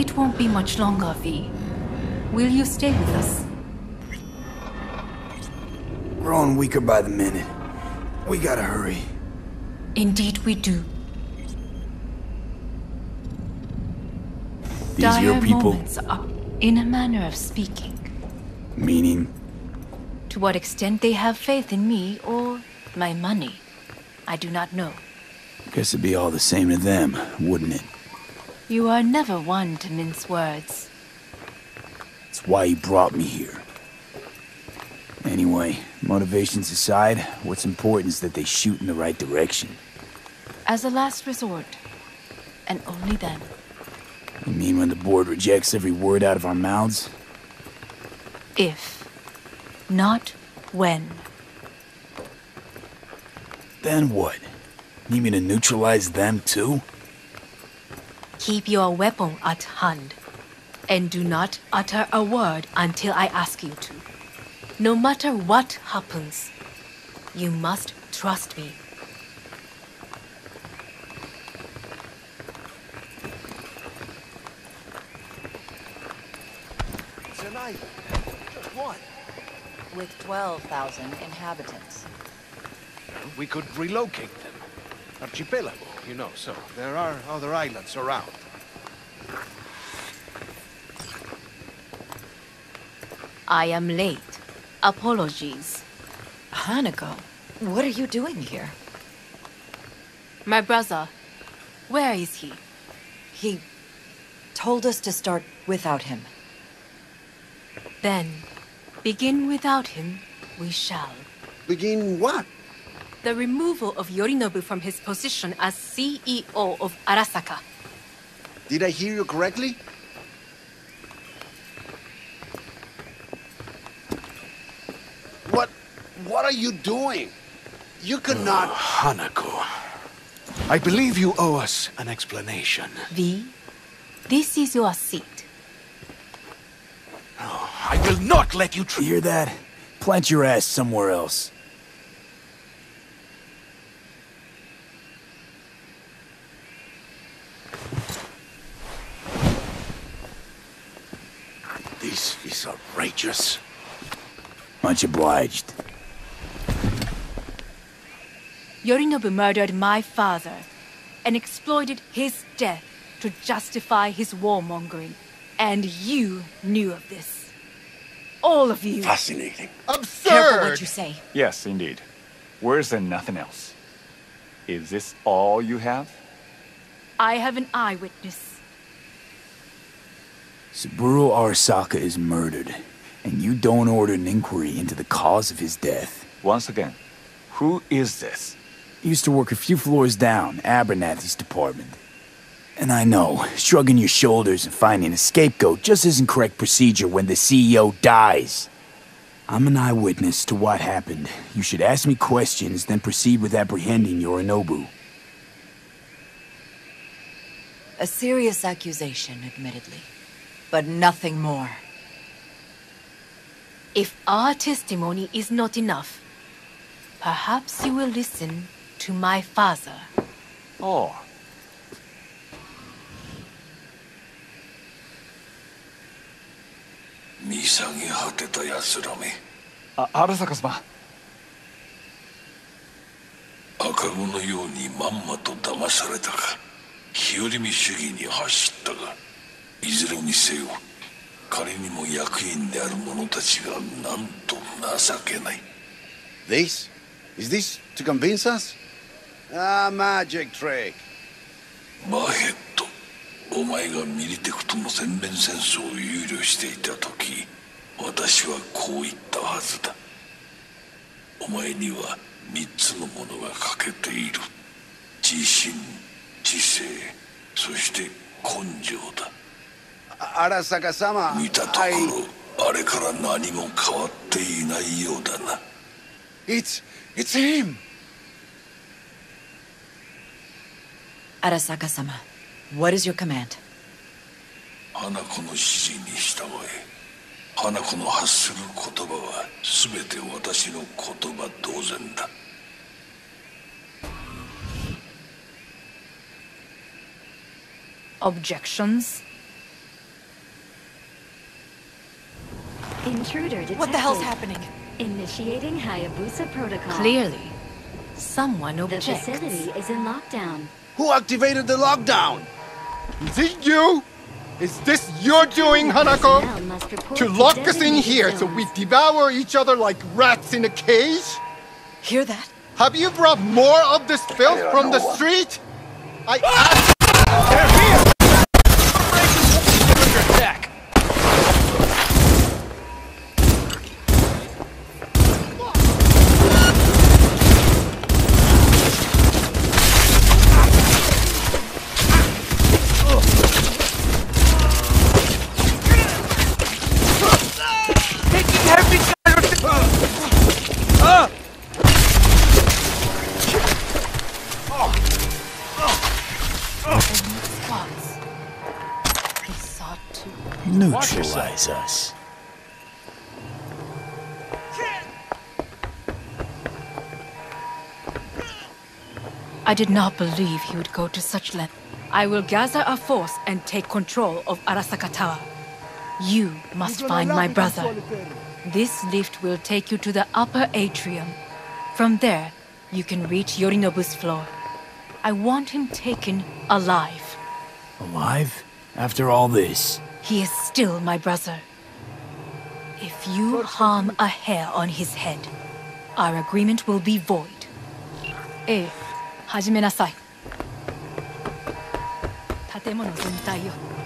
It won't be much longer, V. Will you stay with us? Growing weaker by the minute. We gotta hurry. Indeed we do. These Dire your people? moments are, in a manner of speaking. Meaning? To what extent they have faith in me or my money, I do not know. Guess it'd be all the same to them, wouldn't it? You are never one to mince words. It's why you brought me here. Anyway, motivations aside, what's important is that they shoot in the right direction. As a last resort, and only then. You mean when the board rejects every word out of our mouths? If, not when. Then what? Need me to neutralize them too? Keep your weapon at hand, and do not utter a word until I ask you to. No matter what happens, you must trust me. It's an island. Just one. With 12,000 inhabitants. We could relocate them. Archipelago, you know, so there are other islands around. I am late. Apologies. Hanako, what are you doing here? My brother, where is he? He told us to start without him. Then, begin without him, we shall. Begin what? The removal of Yorinobu from his position as CEO of Arasaka. Did I hear you correctly? What... what are you doing? You cannot... Uh, Hanako. I believe you owe us an explanation. V, this is your seat. I will not let you... You hear that? Plant your ass somewhere else. This is outrageous. Much obliged. Yorinobu murdered my father and exploited his death to justify his warmongering. And you knew of this. All of you. Fascinating. Absurd! Careful what you say. Yes, indeed. Where's there nothing else? Is this all you have? I have an eyewitness. Saburo Arasaka is murdered, and you don't order an inquiry into the cause of his death. Once again, who is this? He used to work a few floors down, Abernathy's department. And I know, shrugging your shoulders and finding a scapegoat just isn't correct procedure when the CEO dies. I'm an eyewitness to what happened. You should ask me questions, then proceed with apprehending your Yorinobu. A serious accusation, admittedly. But nothing more. If our testimony is not enough, perhaps you will listen to my father. Oh, 見下げ果てた奴らめあ荒坂様赤子のようにまんまと騙されたか日和見主義に走ったがいずれにせよ仮にも役員である者たちがなんと情けない This? Is this to convince us? Ah, magic trick. マーヘッドお前がミリテクとの全面戦争を憂慮していた時私はこう言ったはずだお前には三つのものが欠けている自信知性そして根性だ荒坂様。見たところ、はい、あれから何も変わっていないようだな。It's, it's him. 荒坂様 What is your command? 花子の指示に従え。花子の発する言葉は全て私の言葉同然だ。Objections? Intruder detected. What the hell's happening? Initiating Hayabusa protocol. Clearly, someone objects. The objects. facility is in lockdown. Who activated the lockdown? Is it you? Is this your doing, Hanako? Personnel must To lock us in designated here so we devour each other like rats in a cage? Hear that? Have you brought more of this filth from the street? I asked I did not believe he would go to such length. I will gather a force and take control of Arasaka Tower. You must find my brother. This lift will take you to the upper atrium. From there, you can reach Yorinobu's floor. I want him taken alive. Alive? After all this? He is still my brother. If you harm a hair on his head, our agreement will be void. Eh, 始めなさい。建物全体を。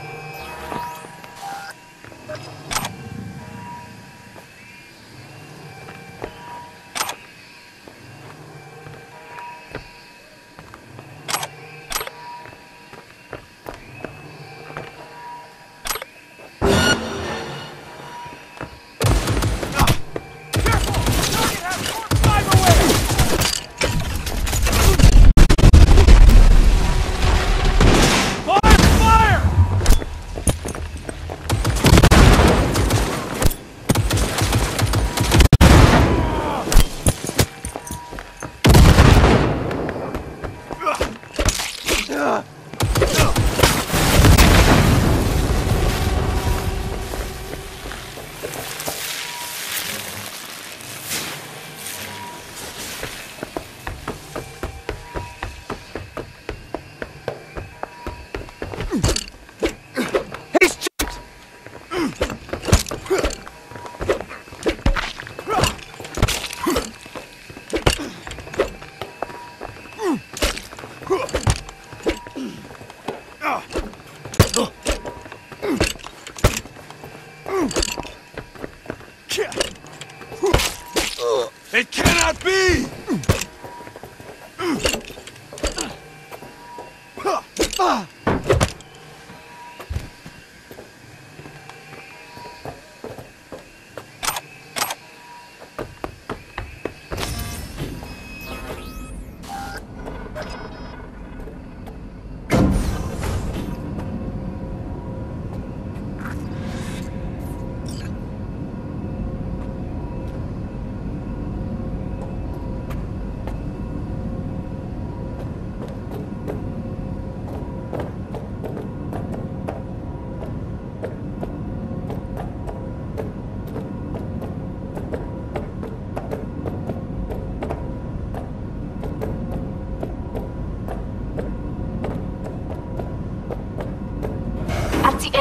Cannot be!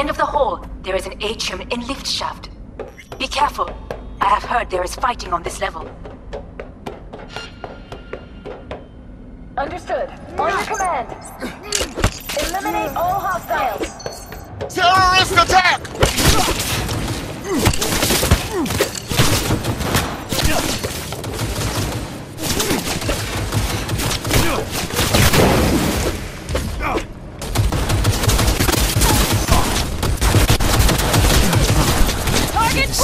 End of the hall, there is an atrium in lift shaft. Be careful. I have heard there is fighting on this level. Understood. On your command. Eliminate all hostiles. terrorist attack!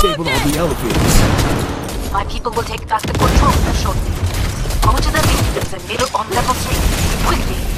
Disabled all the elevators. My people will take back the control shortly. Go to the in the middle on level 3. Quickly.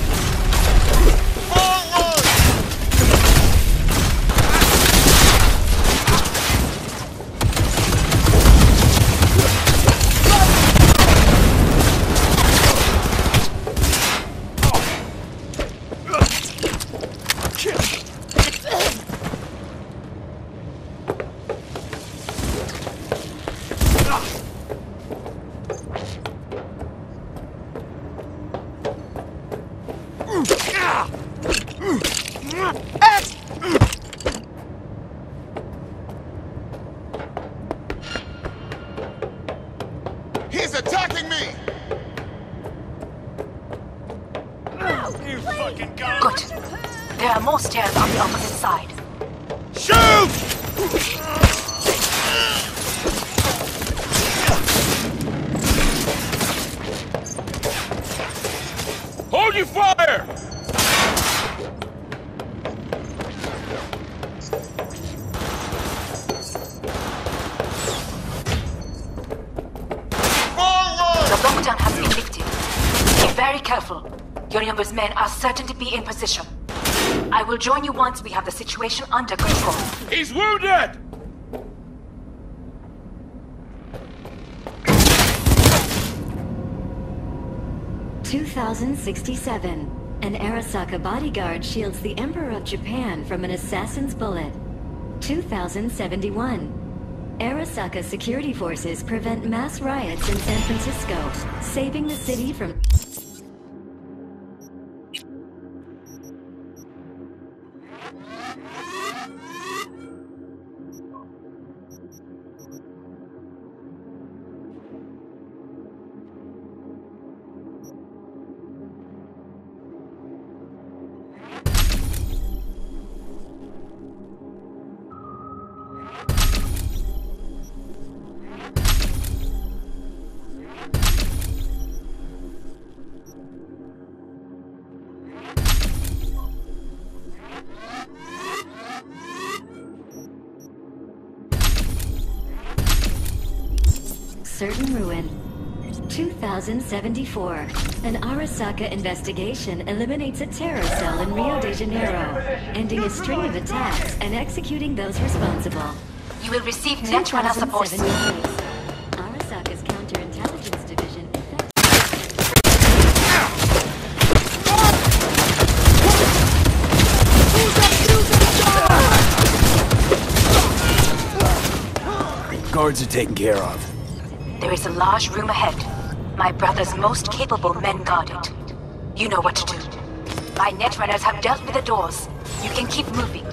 Hold your fire! Forward! The lockdown has been lifted. Be very careful. Yorinobu's men are certain to be in position. I will join you once we have the situation under control. He's wounded! Two thousand sixty-seven. An Arasaka bodyguard shields the Emperor of Japan from an assassin's bullet. 2071. Arasaka security forces prevent mass riots in San Francisco, saving the city from certain ruin. 2074. An Arasaka investigation eliminates a terror cell in Rio de Janeiro, ending a string of attacks and executing those responsible. You will receive Netrunner support. 2076. Arasaka's counterintelligence division Guards are taken care of. There is a large room ahead. My brother's most capable men guard it. You know what to do. My netrunners have dealt with the doors. You can keep moving.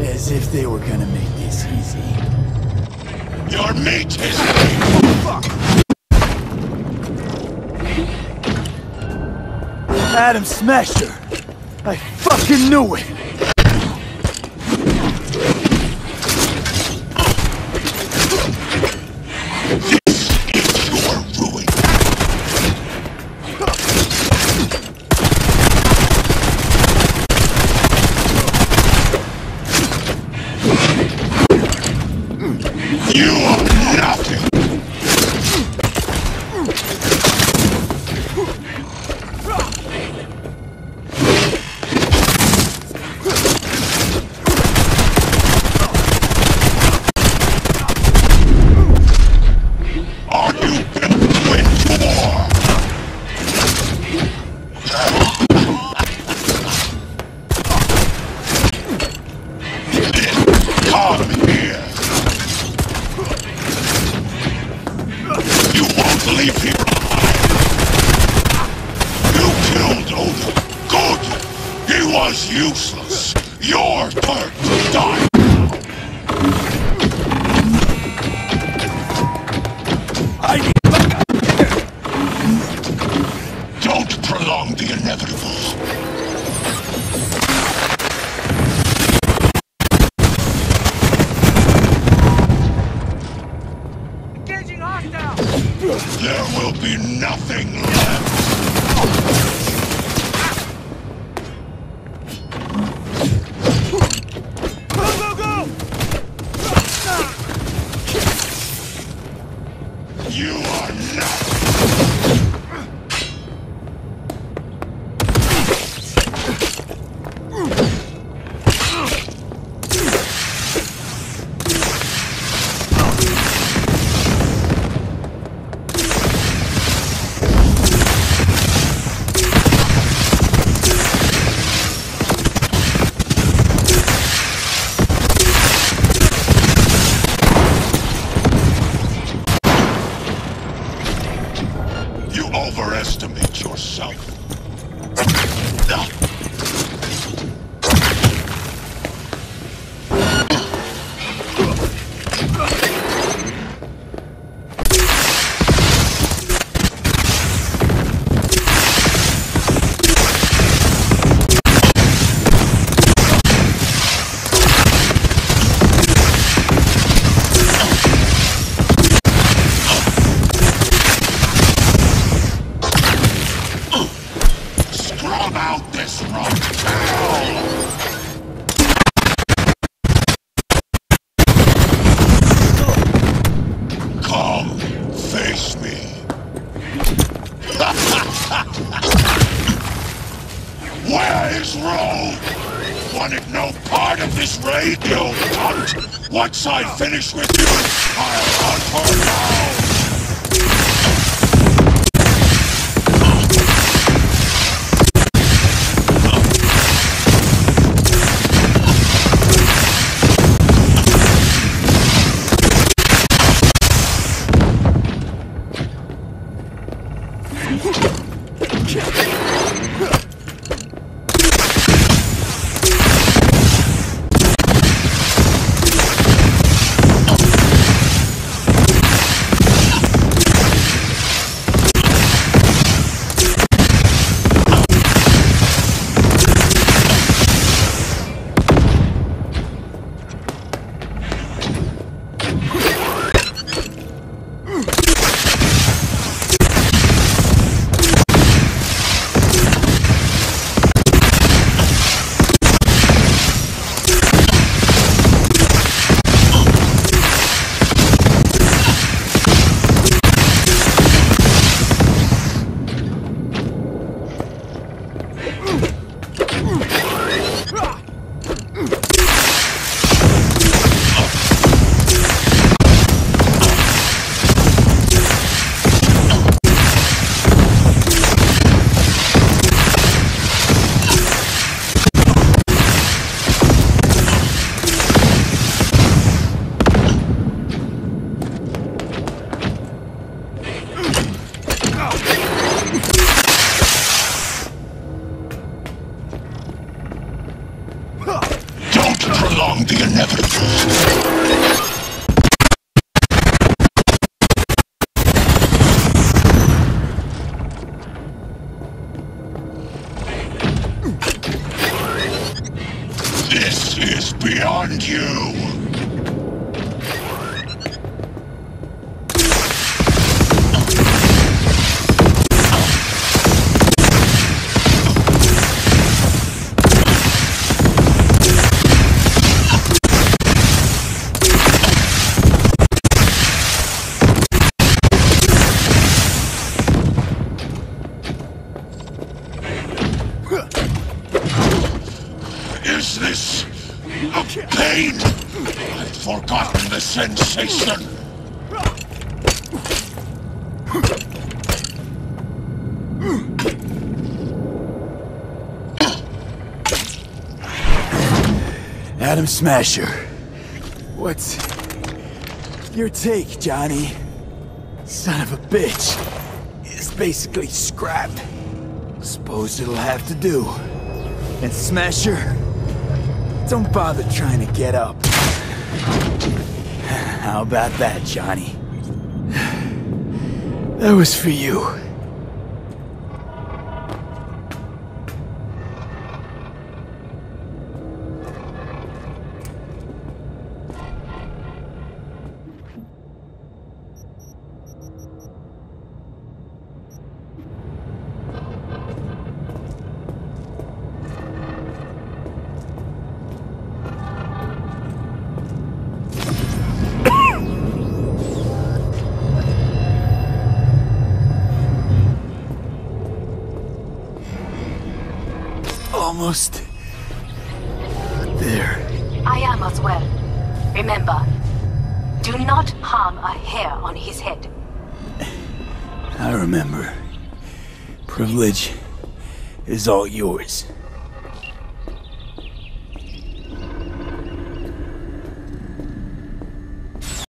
As if they were gonna make this easy. Your mate is Adam Smasher! I fucking knew it! Come here. You won't leave here alive. You killed Oda. Good. He was useless. Your turn to die. Nothing left. This rock hell! Come, face me. Where is Rome? Wanted no part of this raid, you cunt! Once I finish with you, I'll hunt her Adam Smasher. What's your take, Johnny? Son of a bitch. It's basically scrap. Suppose it'll have to do. And Smasher, don't bother trying to get up. How about that, Johnny? That was for you. Almost there. I am as well. Remember, do not harm a hair on his head. I remember. Privilege is all yours.